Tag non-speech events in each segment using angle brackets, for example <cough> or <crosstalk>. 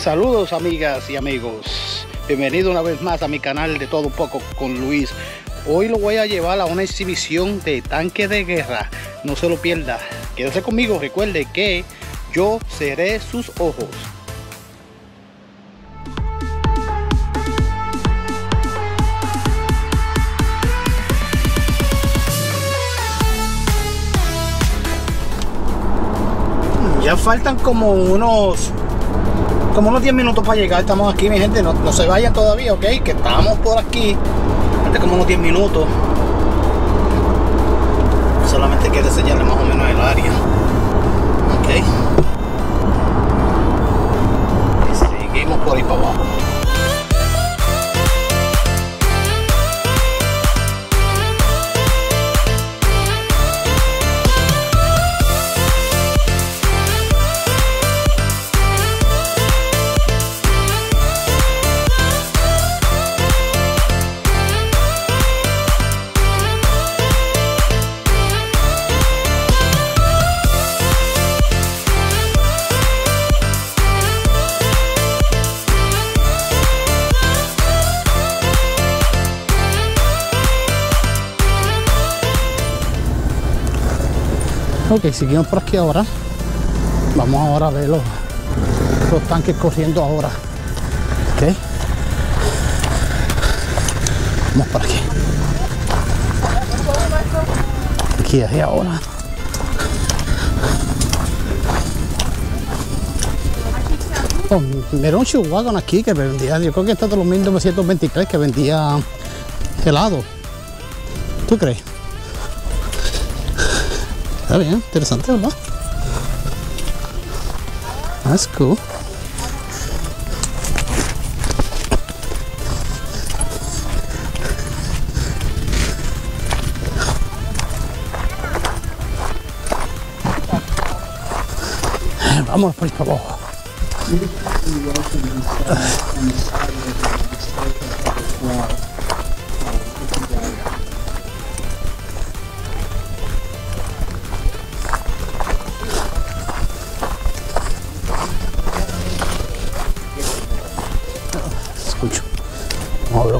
Saludos amigas y amigos. Bienvenido una vez más a mi canal de Todo Un Poco con Luis. Hoy lo voy a llevar a una exhibición de tanque de guerra. No se lo pierda. Quédese conmigo. Recuerde que yo seré sus ojos. Ya faltan como unos como unos 10 minutos para llegar. Estamos aquí, mi gente. No, no se vayan todavía, ok. Que estamos por aquí. Falta como unos 10 minutos. Solamente quiero enseñarle más o menos el área. Ok. Y seguimos por ahí para abajo. Ok, seguimos por aquí ahora. Vamos ahora a ver los, los tanques corriendo ahora. Ok. Vamos por aquí. Aquí es ahora. Oh, mira un Chihuahua aquí que vendía, yo creo que este es de los 1923 que vendía helado. ¿Tú crees? Está bien, interesante, ¿verdad? That's cool. Vamos por para abajo.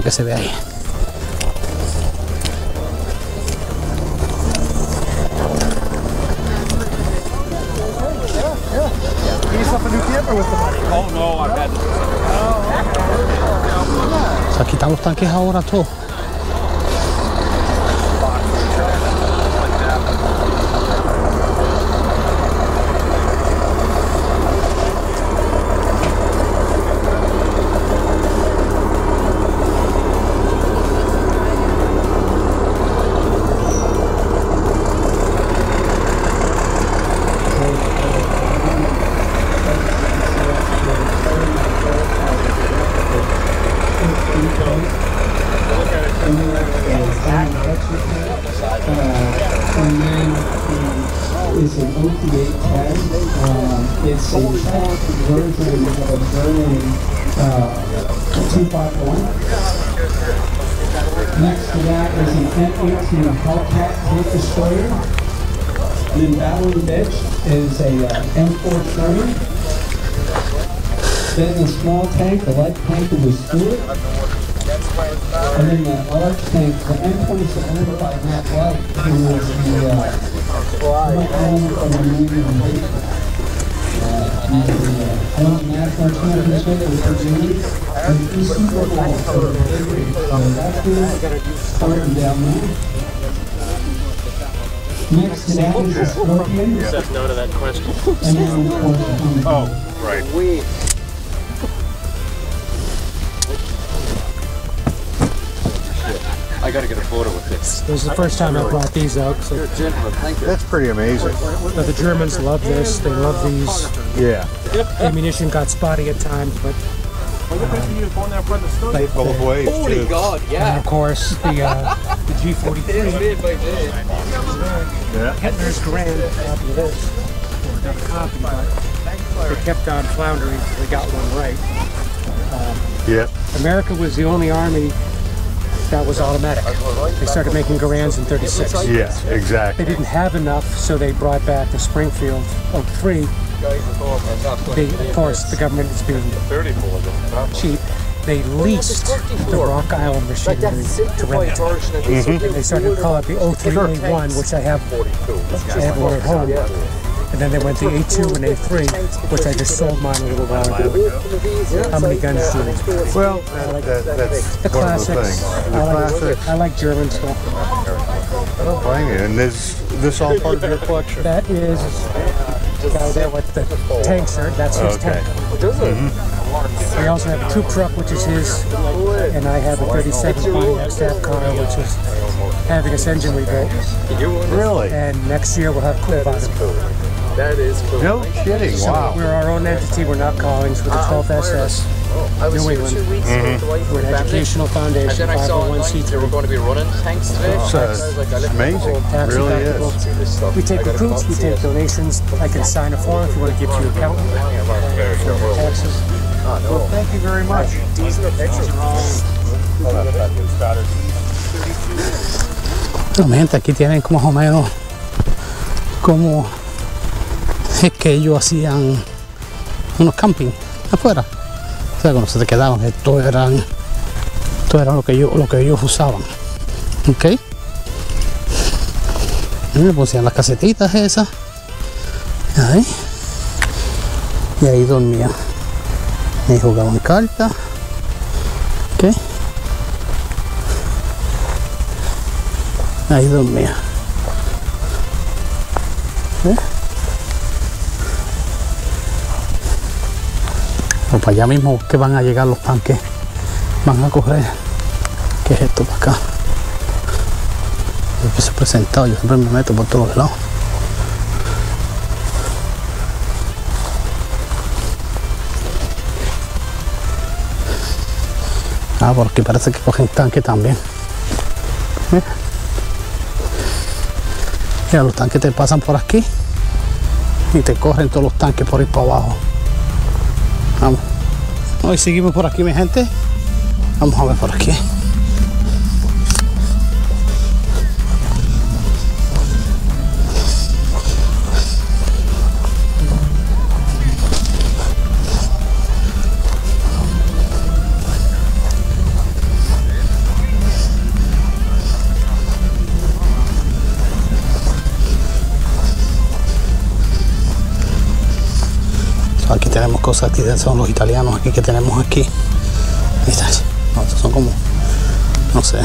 Que se ve ahí. O sea, están los tanques ahora todos. And then it's an OT8 tag. Um, it's a tech version of Vernon uh, 251. Next to that is an M18 Hellcat tank destroyer. And then battling bitch is a uh, M430. Then the small tank, the light tank was Stuart. And then the large tank, the M27 by Matt White, who was the uh, front runner from the Navy invasion. Uh, and the uh, national championship with Virginia and the Super Bowl for the Patriots. So that's good. Starting down there. Next to that is the Scorpion. said no to that question. And then of course the Humvee. Oh, right. I gotta get a photo with this. This is the first time I brought these out. So You're a gentleman, thank you. That's pretty amazing. the Germans love this. They love these. Yeah. Ammunition got spotty at times, but Both ways. too. God, Yeah. and of course the uh, the G43 Yeah. Hitler's Garand copy of this. Not a copy, but they kept on floundering until they got one right. Yeah. America was the only army that was automatic. They started making Garands in 36. Yeah, exactly. They didn't have enough, so they brought back the Springfield Oak 3 they, of course, the government is being cheap. They leased the Rock Island machinery to rent it. Mm-hmm. And they started to call it the 03A1, which I have, I have one at home. And then they went to A2 and A3, which I just sold mine a little while ago. How many guns do you need? Well, that, that, that's The one of the classics. things. I like, I like German stuff. I don't blame you. And is this all part of your collection? That is the guy there with the tanks there. That's his Okay. tank. We also have a tube truck, which is his, and I have a 37 Pontiac staff car, which is having its engine rebuilt. Really? And next year we'll have Cool No kidding. So Wow. we're our own entity. We're not Collings. We're the 12th SS. New England. We're an educational foundation, Then I saw online they were 501c3. going to be running tanks today. It's, uh, it's amazing. It really is. We take recruits, we take donations. I can sign a form if you want to give to your accountant for taxes. Well, thank you very much. Bueno, mi gente, aquí tienen como más o menos como es que ellos hacían unos camping afuera. O sea, cuando se te quedaban, esto eran, esto era lo que ellos, lo que ellos usaban. ¿Ok? Me pusían las casetitas esas. Ahí. Y ahí dormía. Y jugaban cartas. ¿Ok? Ahí dormía. ¿Eh? O para allá mismo que van a llegar los tanques. Van a correr. ¿Qué es esto para acá? Yo empiezo presentado, yo siempre me meto por todos lados. Ah, porque parece que cogen tanque también. Mira. Los tanques te pasan por aquí y te corren todos los tanques por ahí para abajo. Hoy seguimos por aquí, mi gente. Vamos a ver por aquí. Cosas, aquí son los italianos aquí que tenemos aquí. Mira, no, son como, no sé.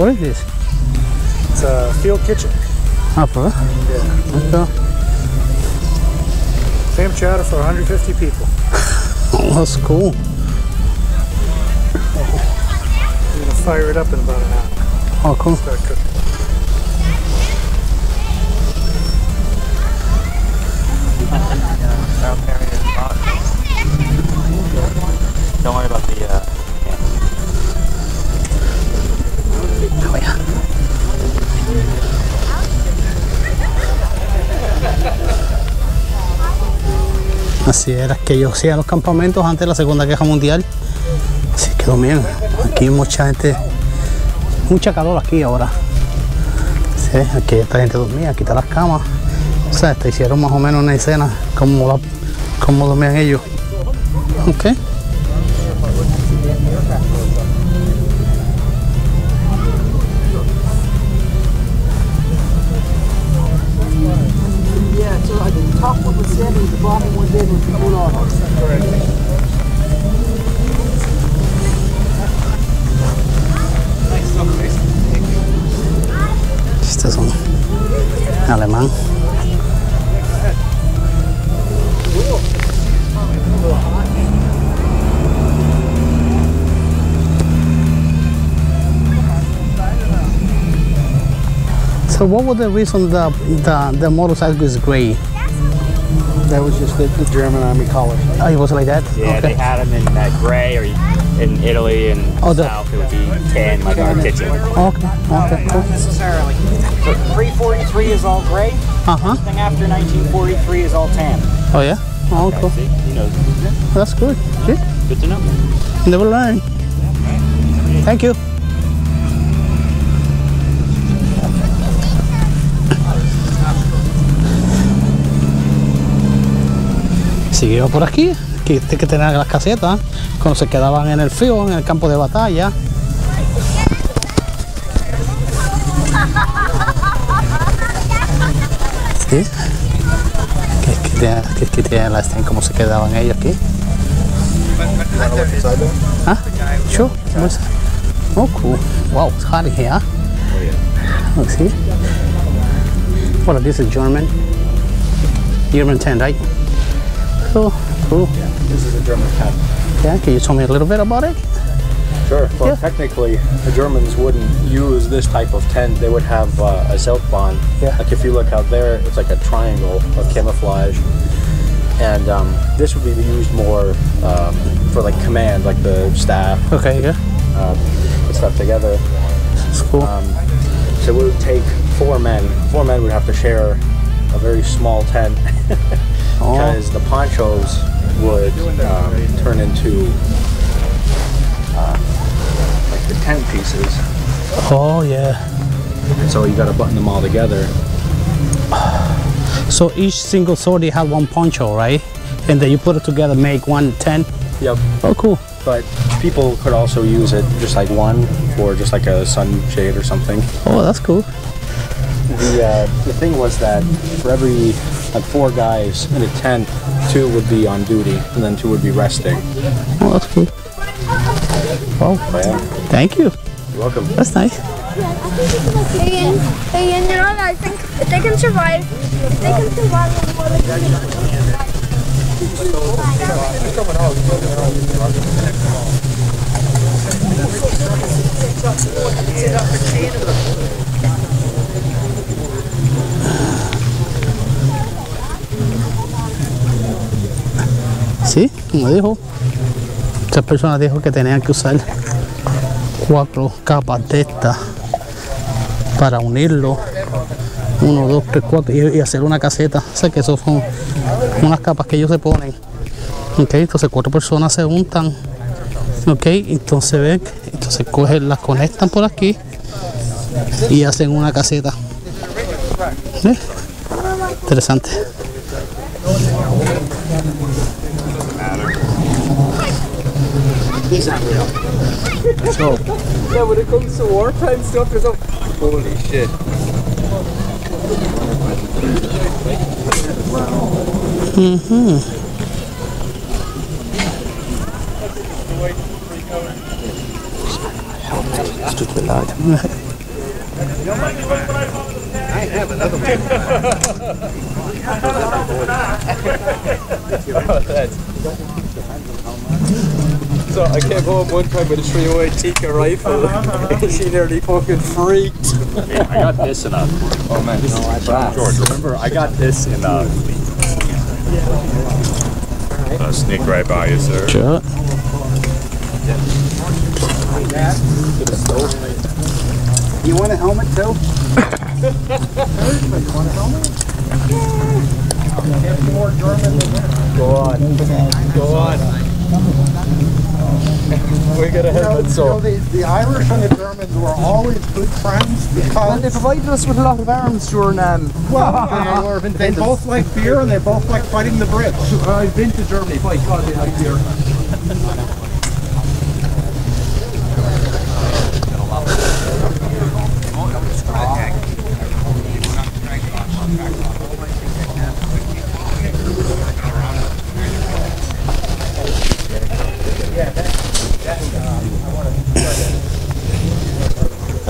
What is this? It's a field kitchen. Ah, pues. Yeah. Clam chowder for 150 people. Oh, <laughs> that's cool. We're gonna fire it up in about an hour. Oh, cool. Start cooking. <laughs> Don't Así era que yo hacía los campamentos antes de la Segunda Guerra Mundial. Así quedó bien. Aquí mucha gente, mucha calor aquí ahora. Aquí esta gente dormía, aquí las camas. O sea, te hicieron más o menos una escena como, como dormían ellos. Ok. So what was the reason the the, the motorcycle is gray? That was just the, the German army color. Oh, it was like that? Yeah, okay. they had them in uh, gray or in Italy and Oh, the- south it would be tan like our kitchen. Okay, okay, cool. necessarily. Pre 43 is all gray. Uh-huh. Thing after 1943 is all tan. Oh yeah? Oh cool. See, you know, That's good. See? good to know. Never learn. Thank you. Siguió por aquí, que este que tenía las casetas, cuando se quedaban en el frío, en el campo de batalla. ¿Sí? Que, que, tiene- que, que tiene la estén como se quedaban ellos aquí. Huh? Sure. What's Oh, cool. Wow, it's hot here. Oh, yeah. What, this is German? German 10, right? Cool, cool. This is a German cat. Yeah, can you tell me a little bit about it? Sure. Well, Yeah. technically, the Germans wouldn't use this type of tent. They would have uh, a Zeltbahn. Yeah. Like if you look out there, it's like a triangle of camouflage. And um, this would be used more um, for like command, like the staff, Okay, yeah. uh, put stuff together. It's cool. Um, so it would take four men. Four men would have to share a very small tent <laughs> The ponchos would um, turn into uh, like the tent pieces. oh, yeah. And so you got to button them all together. So each single sword they have one poncho, right? And then you put it together, make one tent. Yep. Oh, cool. But people could also use it just like one for just like a sunshade or something. Oh, that's cool. The uh, the thing was that for every like four guys in a tent, two would be on duty and then two would be resting. Oh, that's cool. Oh, But yeah, thank you. you're welcome. That's nice. Ian, Ian, you know, I think if they can survive, if they can survive on more than Sí, como dijo. Esta persona dijo que tenían que usar cuatro capas de estas para unirlo. Uno, dos, tres, cuatro y, hacer una caseta. O sea que eso son unas capas que ellos se ponen. Ok, entonces cuatro personas se juntan. Ok, entonces ven, entonces cogen, las conectan por aquí y hacen una caseta. ¿Ves? Interesante. Yeah, when it comes to wartime stuff, there's a Holy shit. Mm-hmm. <laughs> <laughs> So I came home one time with a 308 Tikka rifle <laughs> <laughs> she nearly fucking freaked. I got this in a. Oh man, this is George. Remember, I got this in a. Uh, sneak right by you, sir. Sure. You want a helmet too? <laughs> Go on. Go on. We got a helmet, so. the, the Irish and the Germans were always good friends because They provided us with a lot of arms during um, well, <laughs> they, they both like beer and they both like fighting the Brits. I've been to Germany, by God, they like beer.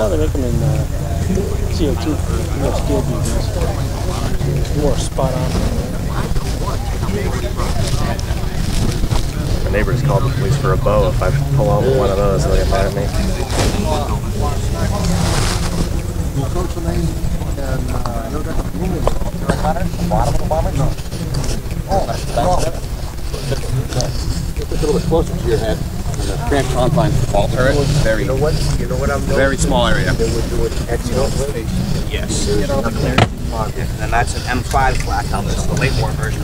How they make them in uh, CO2, more steel beams. More spot on. My neighbors called the police for a bow. If I pull out one of those, they'll get mad at me. Bottom of the bomber? No. Oh, that's the back of it. Get a little bit closer to your head. And the cramped confines of the ball turret. Very, You know what? You know what I'm doing? very small area. They would do it external. Yes. Yeah, And that's an M5 black helmet. It's the late war version.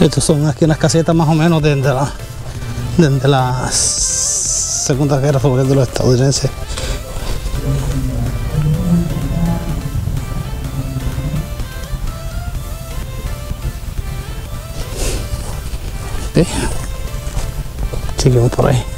Estos son aquí unas casetas más o menos desde la, desde la Segunda Guerra sobre de los estadounidenses. Sí. Seguimos por ahí.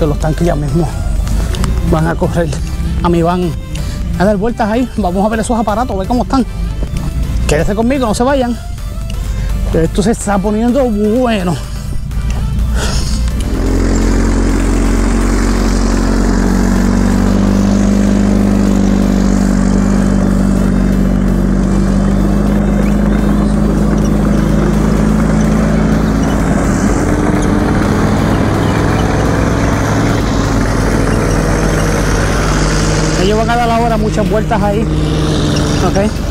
Yo creo que los tanques ya mismo van a correr. A mí van a dar vueltas ahí. Vamos a ver esos aparatos, a ver cómo están. Quédese conmigo, no se vayan. Esto se está poniendo bueno. Ellos van a dar ahora muchas vueltas ahí. Ok.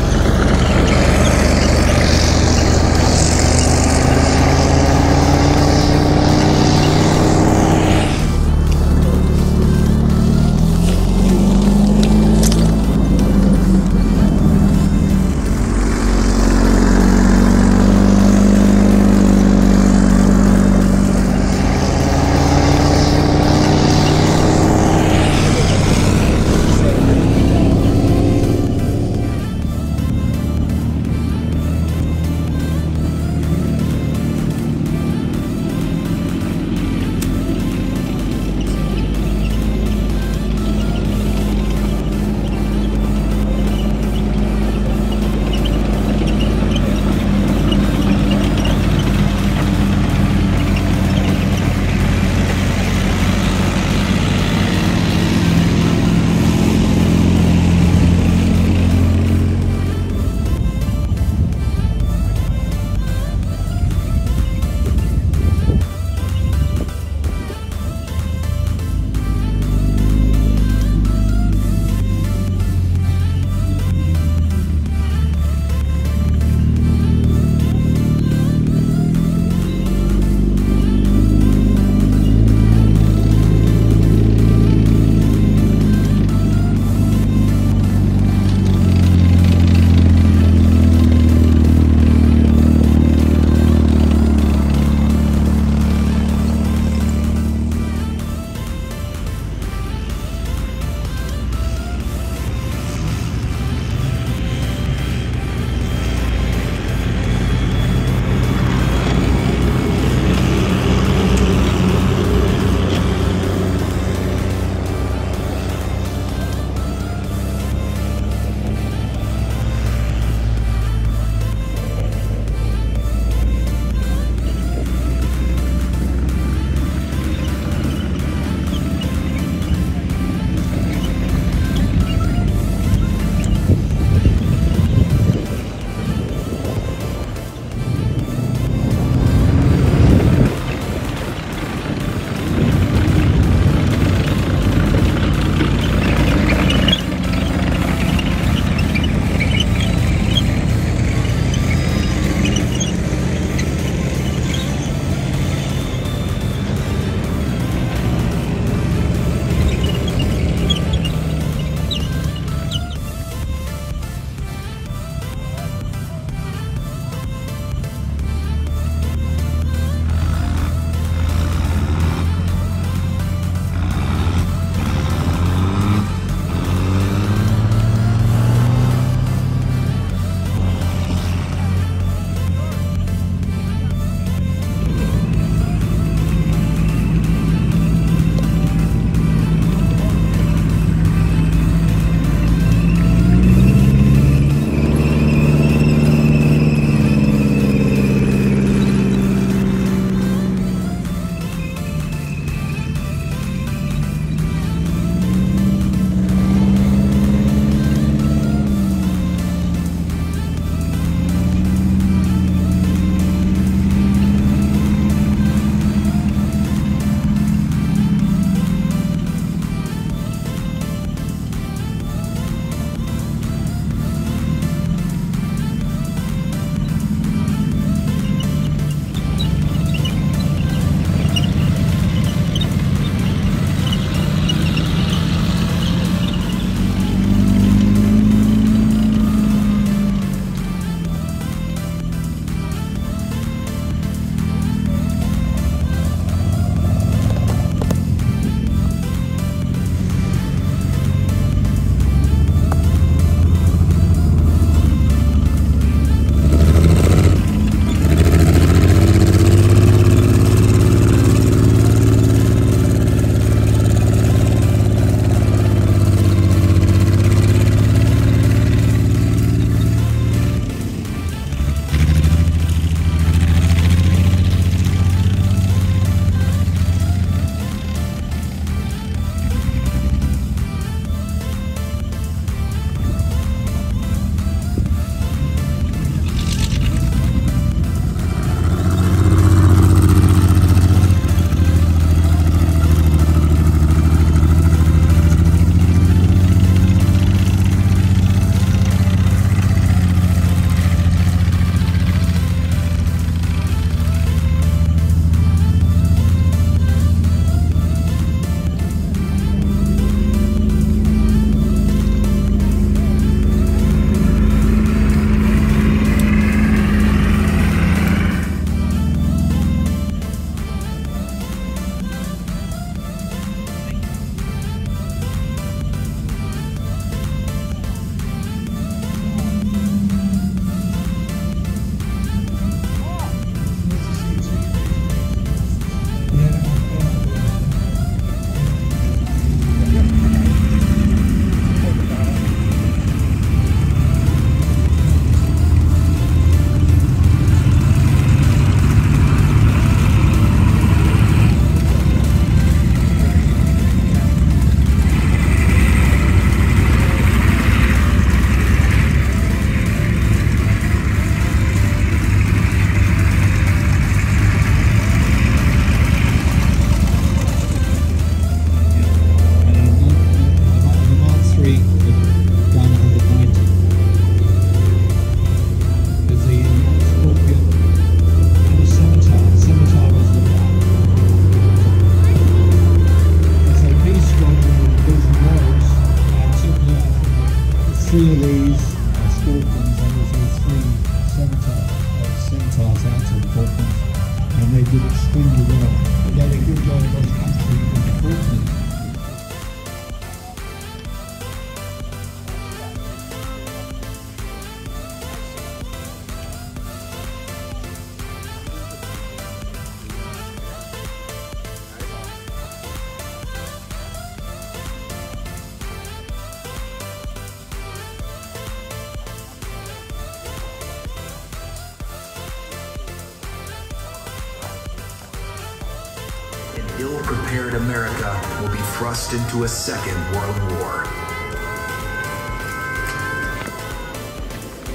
Ill-prepared America will be thrust into a second world war.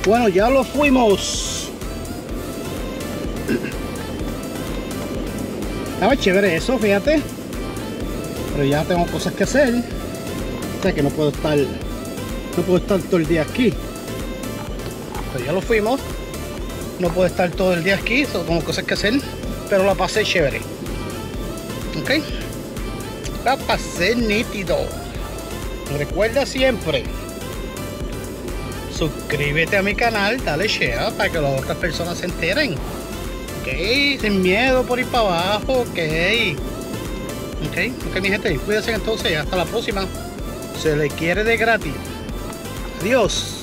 Bueno, ya lo fuimos. Estaba <clears throat> chévere eso, fíjate. Pero ya tengo cosas que hacer. O sea que no puedo estar. No puedo estar todo el día aquí. Pero ya lo fuimos. No puedo estar todo el día aquí. Tengo cosas que hacer. Pero la pasé chévere. Ok. La pasé nítido. Recuerda siempre suscríbete a mi canal, dale share para que las otras personas se enteren. Ok, sin miedo por ir para abajo, ok. Ok, ok mi gente, cuídense entonces, hasta la próxima. Se le quiere de gratis. Adiós.